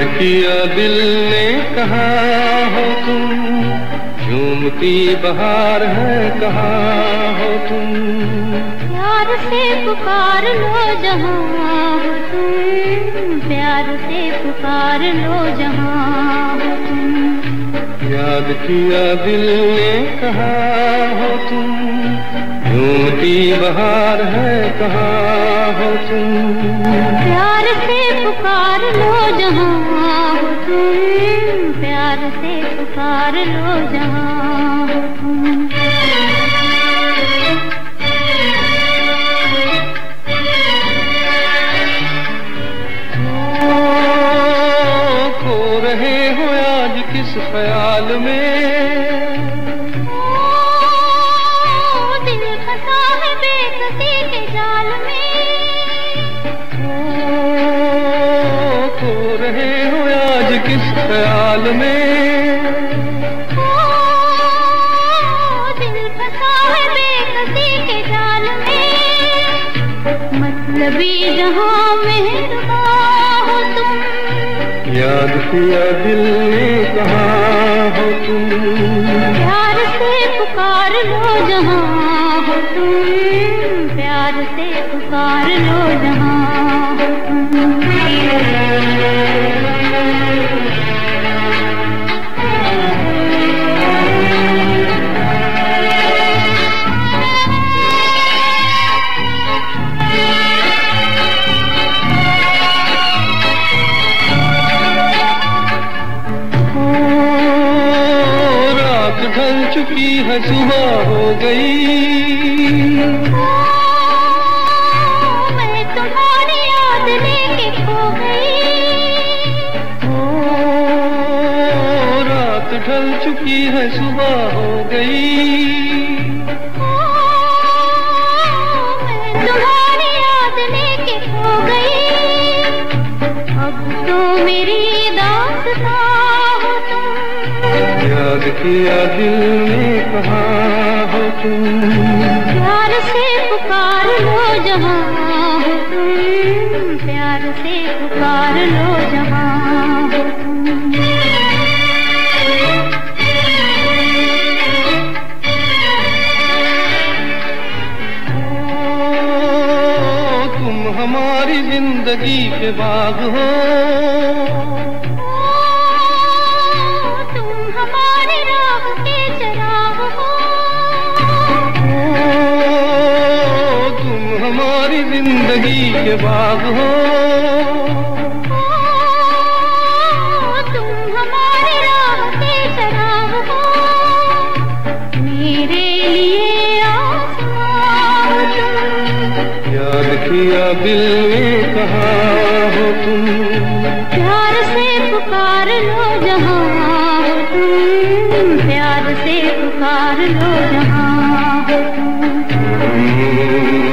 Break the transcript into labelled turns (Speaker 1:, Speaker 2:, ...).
Speaker 1: دل نے کہا ہو تم؟ جھومتی بہار ہے کہاں ہو تم؟
Speaker 2: پیار سے پکار لو جہاں ہو تم۔ پیار سے پکار لو جہاں ہو تم۔
Speaker 1: یاد کیا دل نے کہا ہو تم؟ جھومتی بہار ہے کہاں ہو تم؟
Speaker 2: پیار سے پکار لو جہاں تم پیار سے پکار لو جہاں۔ تم
Speaker 1: رہے ہو آج کس خیال میں؟
Speaker 2: دل پھنسا ہے بے کسی کے جال میں۔
Speaker 1: او، کھو رہے آج کس خیال میں؟
Speaker 2: میں مطلبی جہاں مہرباں ہو تم۔
Speaker 1: یاد کیا دل نے کہاں ہو تم؟
Speaker 2: پیار سے پکار لو جہاں ہو تم۔ پیار سے پکار لو جہاں ہو تم۔
Speaker 1: چکی ہے صبح ہو گئی۔
Speaker 2: میں تمہاری یاد لے کے کھو گئی اب تو میری داستان ہو تم
Speaker 1: یاد کیا دل نے کہاں ہو تم؟
Speaker 2: پیار سے پکار لو جہاں ہو تم۔ پیار سے پکار لو جہاں
Speaker 1: ہماری زندگی کے باغ ہو۔
Speaker 2: تم ہماری راہ کے چراغ ہو۔
Speaker 1: تم ہماری زندگی کے باغ ہو۔ یاد کیا دل نے کہاں ہو تم؟
Speaker 2: پیار سے پکار لو جہاں ہو تم۔ پیار سے پکار لو جہاں ہو تم۔